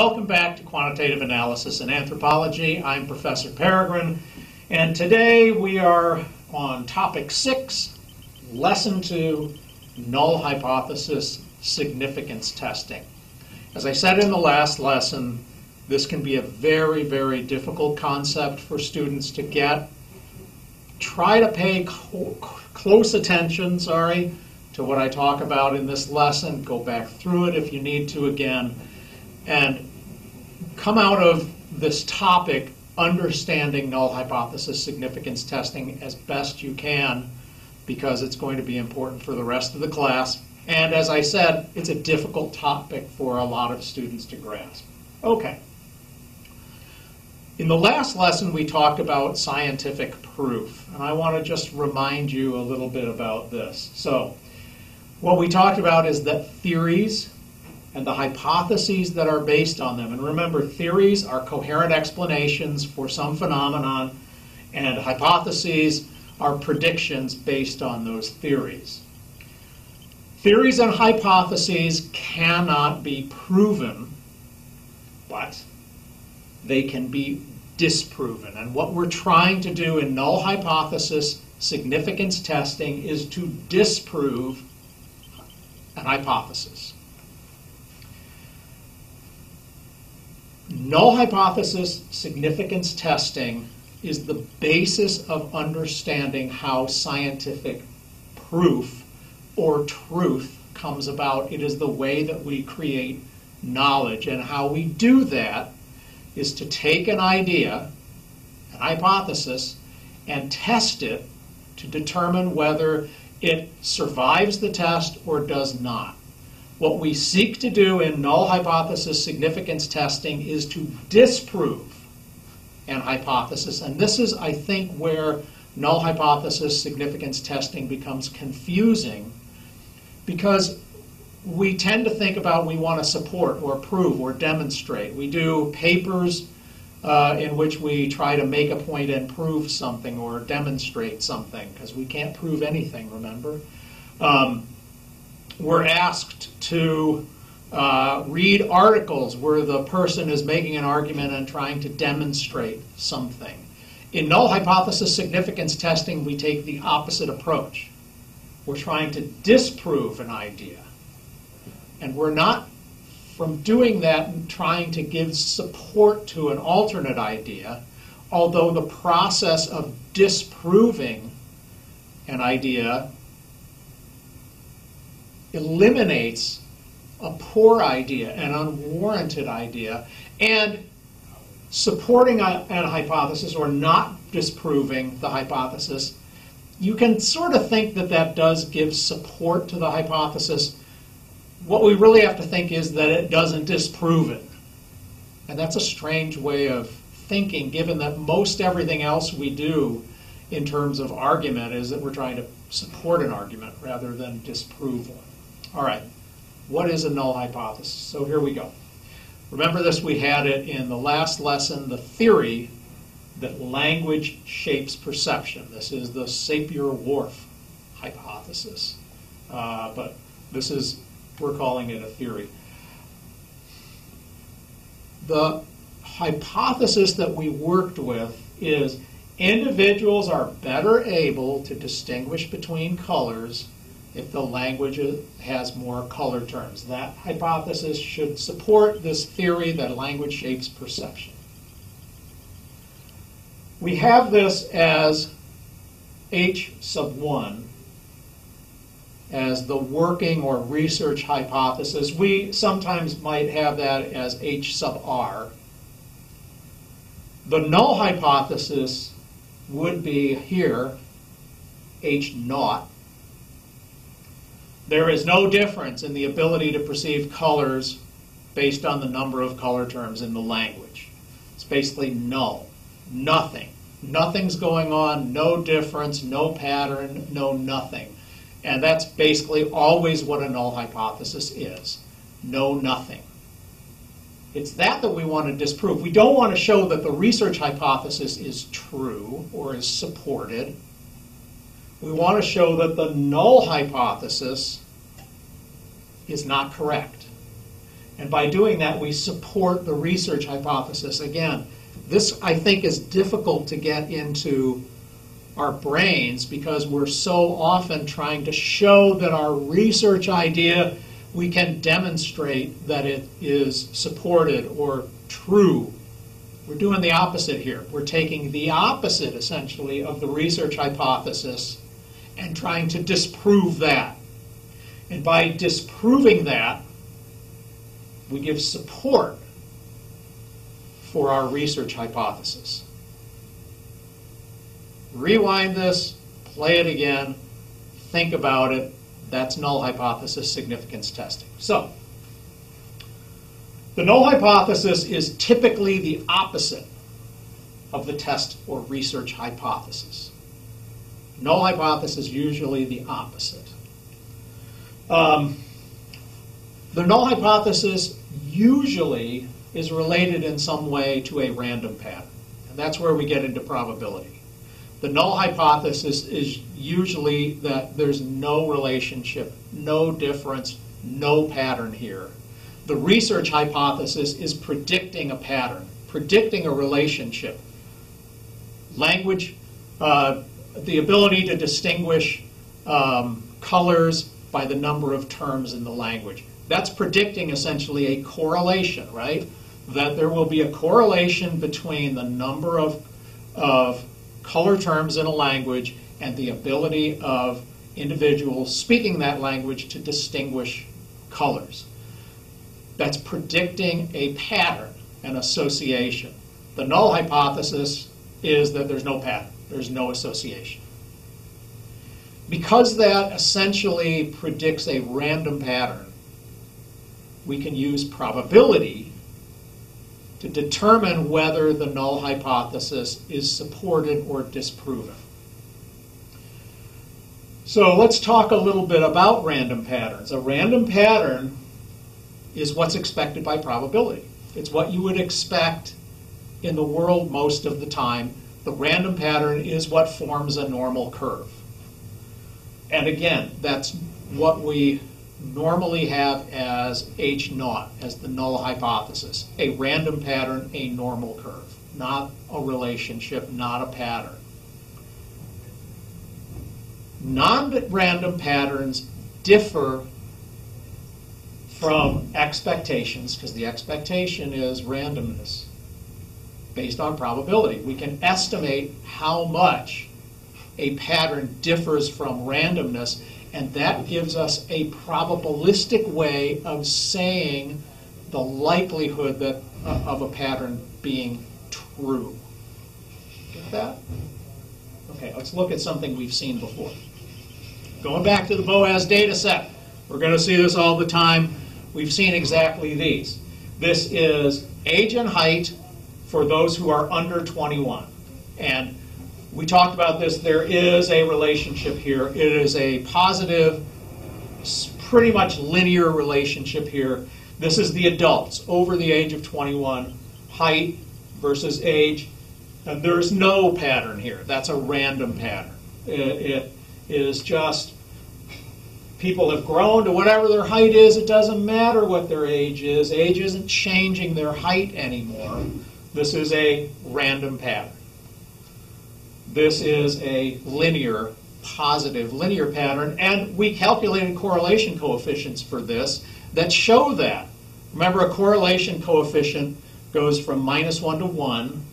Welcome back to Quantitative Analysis and Anthropology. I'm Professor Peregrine, and today we are on topic six, lesson two, null hypothesis significance testing. As I said in the last lesson, this can be a very, very difficult concept for students to get. Try to pay cl- close attention, sorry, to what I talk about in this lesson. Go back through it if you need to again and come out of this topic understanding null hypothesis significance testing as best you can because it's going to be important for the rest of the class. And as I said, it's a difficult topic for a lot of students to grasp. Okay. In the last lesson, we talked about scientific proof, and I want to just remind you a little bit about this. So, what we talked about is that theories and the hypotheses that are based on them. And remember, theories are coherent explanations for some phenomenon, and hypotheses are predictions based on those theories. Theories and hypotheses cannot be proven, but they can be disproven. And what we're trying to do in null hypothesis significance testing is to disprove an hypothesis. Null hypothesis significance testing is the basis of understanding how scientific proof or truth comes about. It is the way that we create knowledge. And how we do that is to take an idea, an hypothesis, and test it to determine whether it survives the test or does not. What we seek to do in null hypothesis significance testing is to disprove an hypothesis. And this is, I think, where null hypothesis significance testing becomes confusing because we tend to think about we want to support or prove or demonstrate. We do papers uh, in which we try to make a point and prove something or demonstrate something because we can't prove anything, remember? Um, we're asked to uh, read articles where the person is making an argument and trying to demonstrate something. In null hypothesis significance testing, we take the opposite approach. We're trying to disprove an idea. And we're not, from doing that, trying to give support to an alternate idea, although the process of disproving an idea eliminates a poor idea, an unwarranted idea, and supporting a, a, hypothesis or not disproving the hypothesis, you can sort of think that that does give support to the hypothesis. What we really have to think is that it doesn't disprove it. And that's a strange way of thinking, given that most everything else we do in terms of argument is that we're trying to support an argument rather than disprove one. All right, what is a null hypothesis? So here we go. Remember this, we had it in the last lesson, the theory that language shapes perception. This is the Sapir-Whorf hypothesis. Uh, but this is, we're calling it a theory. The hypothesis that we worked with is individuals are better able to distinguish between colors if the language has more color terms. That hypothesis should support this theory that language shapes perception. We have this as H sub 1 as the working or research hypothesis. We sometimes might have that as H sub R. The null hypothesis would be here H naught there is no difference in the ability to perceive colors based on the number of color terms in the language. It's basically null. Nothing. Nothing's going on, no difference, no pattern, no nothing. And that's basically always what a null hypothesis is. No nothing. It's that that we want to disprove. We don't want to show that the research hypothesis is true or is supported we want to show that the null hypothesis is not correct. And by doing that, we support the research hypothesis. Again, this I think is difficult to get into our brains because we're so often trying to show that our research idea we can demonstrate that it is supported or true. We're doing the opposite here. We're taking the opposite, essentially, of the research hypothesis and trying to disprove that. And by disproving that, we give support for our research hypothesis. Rewind this, play it again, think about it. That's null hypothesis significance testing. So, the null hypothesis is typically the opposite of the test or research hypothesis. Null hypothesis is usually the opposite. Um, the null hypothesis usually is related in some way to a random pattern. And that's where we get into probability. The null hypothesis is usually that there's no relationship, no difference, no pattern here. The research hypothesis is predicting a pattern, predicting a relationship. Language, uh, the ability to distinguish um, colors by the number of terms in the language. That's predicting essentially a correlation, right? That there will be a correlation between the number of, of color terms in a language and the ability of individuals speaking that language to distinguish colors. That's predicting a pattern, an association. The null hypothesis is that there's no pattern, there's no association. Because that essentially predicts a random pattern, we can use probability to determine whether the null hypothesis is supported or disproven. So let's talk a little bit about random patterns. A random pattern is what's expected by probability. It's what you would expect in the world most of the time. The random pattern is what forms a normal curve. And again, that's what we normally have as H naught, as the null hypothesis. A random pattern, a normal curve, not a relationship, not a pattern. Non-random patterns differ from expectations, because the expectation is randomness based on probability. We can estimate how much a pattern differs from randomness and that gives us a probabilistic way of saying the likelihood that, uh, of a pattern being true. Get that? Okay, let's look at something we've seen before. Going back to the Boas data set, we're going to see this all the time. We've seen exactly these. This is age and height for those who are under 21. And we talked about this. There is a relationship here. It is a positive, pretty much linear relationship here. This is the adults over the age of 21, height versus age. And there's no pattern here. That's a random pattern. it, it is just people have grown to whatever their height is. It doesn't matter what their age is. Age isn't changing their height anymore. This is a random pattern. This is a linear, positive linear pattern, and we calculated correlation coefficients for this that show that. Remember, a correlation coefficient goes from minus 1 to 1,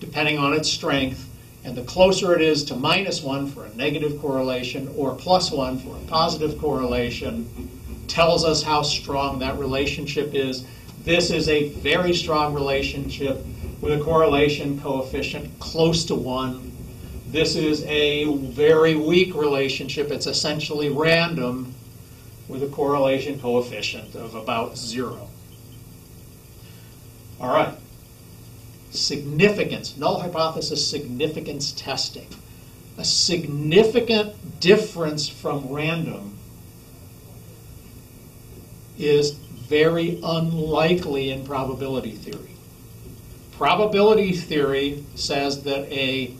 depending on its strength, and the closer it is to minus 1 for a negative correlation or plus 1 for a positive correlation, tells us how strong that relationship is. This is a very strong relationship with a correlation coefficient close to 1 this is a very weak relationship. It's essentially random with a correlation coefficient of about zero. All right. Significance, null hypothesis significance testing. A significant difference from random is very unlikely in probability theory. Probability theory says that a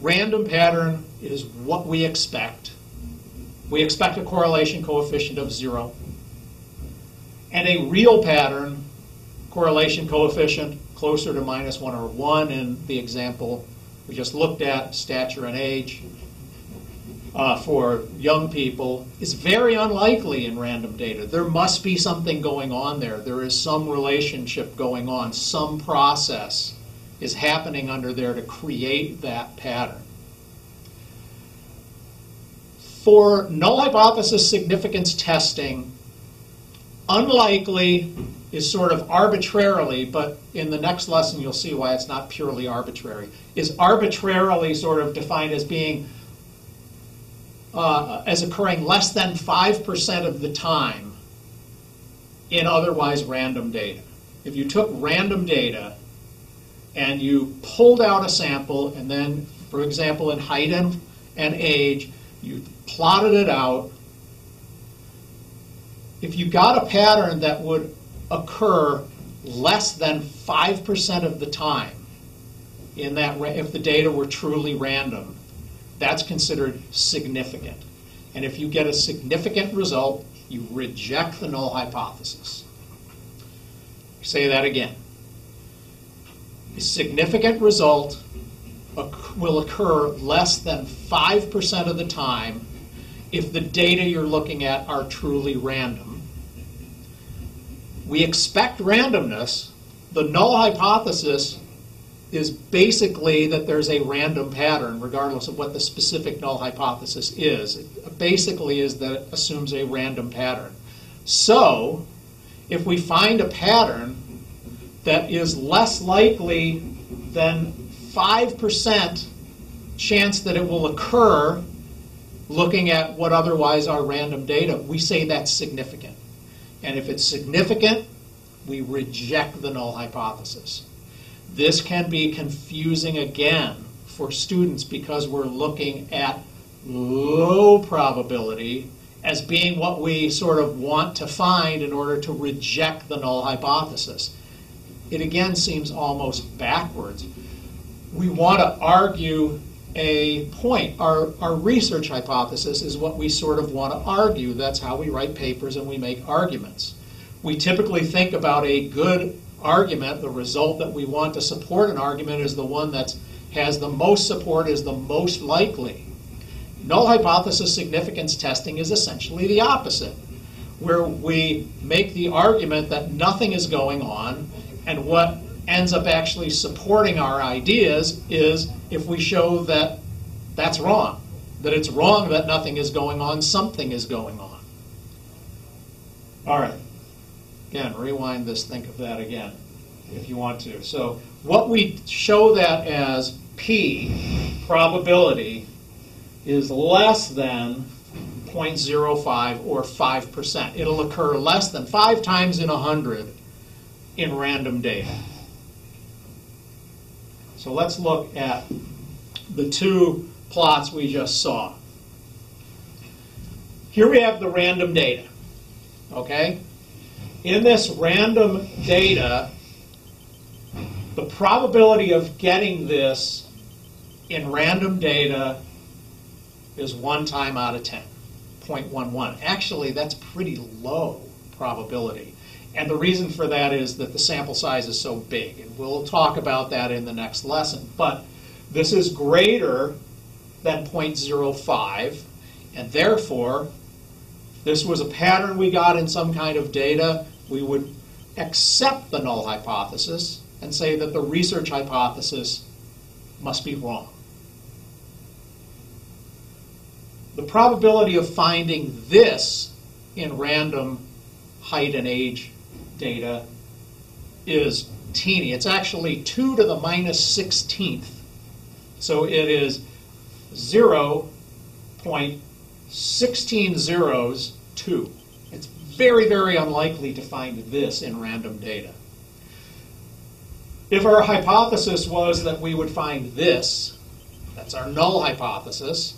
Random pattern is what we expect. We expect a correlation coefficient of zero. and a real pattern, correlation coefficient closer to minus 1 or 1 in the example we just looked at, stature and age, uh, for young people is very unlikely in random data. There must be something going on there. There is some relationship going on, some process is happening under there to create that pattern. For null hypothesis significance testing, unlikely is sort of arbitrarily, but in the next lesson you'll see why it's not purely arbitrary, is arbitrarily sort of defined as being uh, as occurring less than 5% of the time in otherwise random data. If you took random data and you pulled out a sample and then, for example, in height and, and age, you plotted it out, if you got a pattern that would occur less than 5% of the time in that if the data were truly random, that's considered significant. And if you get a significant result, you reject the null hypothesis. Say that again. A significant result will occur less than 5% of the time if the data you're looking at are truly random. We expect randomness. The null hypothesis is basically that there's a random pattern, regardless of what the specific null hypothesis is. It basically is that it assumes a random pattern. So, if we find a pattern that is less likely than 5% chance that it will occur looking at what otherwise are random data, we say that's significant. And if it's significant, we reject the null hypothesis. This can be confusing again for students because we're looking at low probability as being what we sort of want to find in order to reject the null hypothesis. It again seems almost backwards. We want to argue a point. Our, our research hypothesis is what we sort of want to argue. That's how we write papers and we make arguments. We typically think about a good argument, the result that we want to support an argument is the one that has the most support, is the most likely. Null hypothesis significance testing is essentially the opposite, where we make the argument that nothing is going on, and what ends up actually supporting our ideas is if we show that that's wrong, that it's wrong that nothing is going on, something is going on. All right. Again, rewind this, think of that again, if you want to. So what we show that as P, probability, is less than 0.05 or 5%. It'll occur less than five times in 100 in random data. So let's look at the two plots we just saw. Here we have the random data. Okay? In this random data, the probability of getting this in random data is one time out of 10, 0.11. Actually, that's pretty low probability. And the reason for that is that the sample size is so big. And we'll talk about that in the next lesson. But this is greater than 0.05, and therefore this was a pattern we got in some kind of data, we would accept the null hypothesis and say that the research hypothesis must be wrong. The probability of finding this in random height and age data is teeny. It's actually 2 to the minus 16th. So it is 0.16 zeros 2. It's very, very unlikely to find this in random data. If our hypothesis was that we would find this, that's our null hypothesis,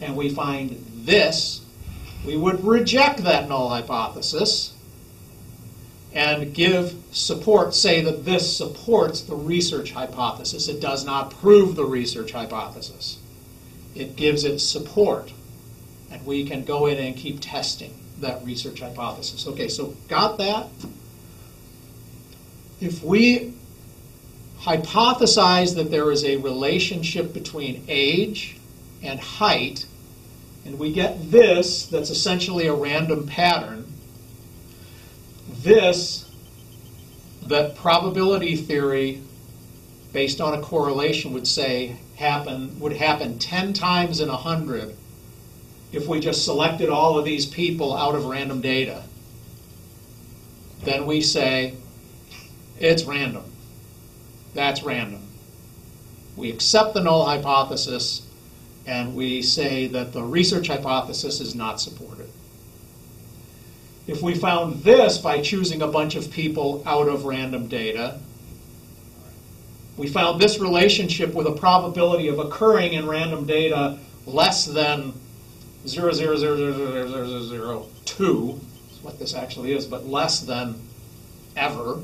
and we find this, we would reject that null hypothesis and give support, say that this supports the research hypothesis. It does not prove the research hypothesis. It gives it support, and we can go in and keep testing that research hypothesis. Okay, so got that? If we hypothesize that there is a relationship between age and height, and we get this that's essentially a random pattern, this that probability theory based on a correlation would say happen would happen 10 times in 100 if we just selected all of these people out of random data then we say it's random. That's random. We accept the null hypothesis and we say that the research hypothesis is not supported. If we found this by choosing a bunch of people out of random data, we found this relationship with a probability of occurring in random data less than 0.0000002, is what this actually is, but less than ever.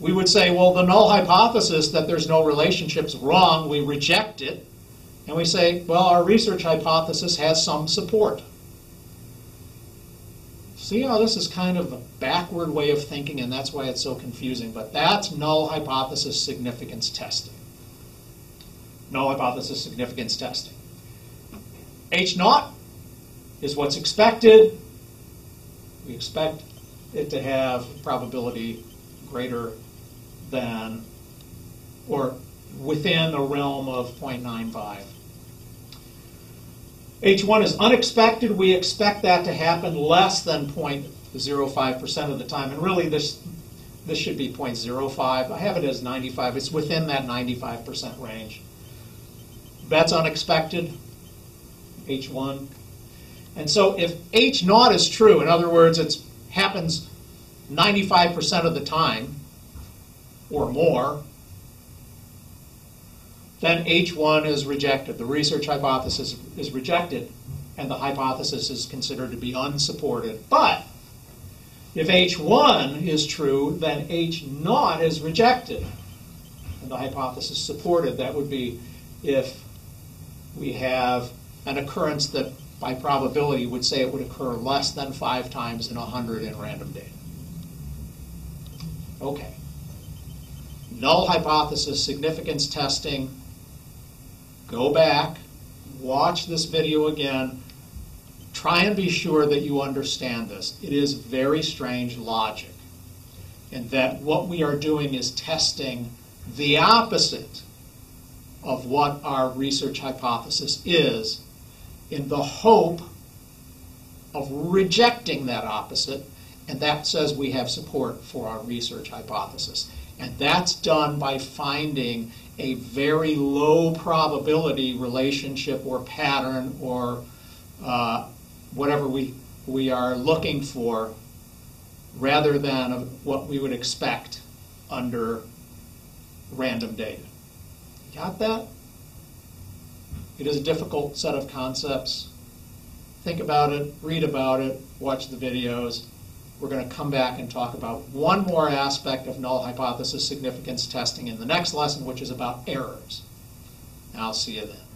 We would say, well, the null hypothesis that there's no relationship is wrong. We reject it. And we say, well, our research hypothesis has some support. See how this is kind of a backward way of thinking, and that's why it's so confusing. But that's null hypothesis significance testing. Null hypothesis significance testing. H naught is what's expected. We expect it to have probability greater than or within the realm of 0.95. H1 is unexpected. We expect that to happen less than 0.05% of the time. And really, this, this should be 0.05. I have it as 95. It's within that 95% range. That's unexpected, H1. And so if H naught is true, in other words, it happens 95% of the time or more, then H1 is rejected. The research hypothesis is rejected, and the hypothesis is considered to be unsupported. But if H1 is true, then H0 is rejected, and the hypothesis supported. That would be if we have an occurrence that by probability would say it would occur less than five times in 100 in random data. Okay. Null hypothesis significance testing go back, watch this video again, try and be sure that you understand this. It is very strange logic. And that what we are doing is testing the opposite of what our research hypothesis is in the hope of rejecting that opposite. And that says we have support for our research hypothesis. And that's done by finding a very low probability relationship or pattern or uh, whatever we, we are looking for rather than what we would expect under random data. Got that? It is a difficult set of concepts. Think about it, read about it, watch the videos we're going to come back and talk about one more aspect of null hypothesis significance testing in the next lesson, which is about errors. I'll see you then.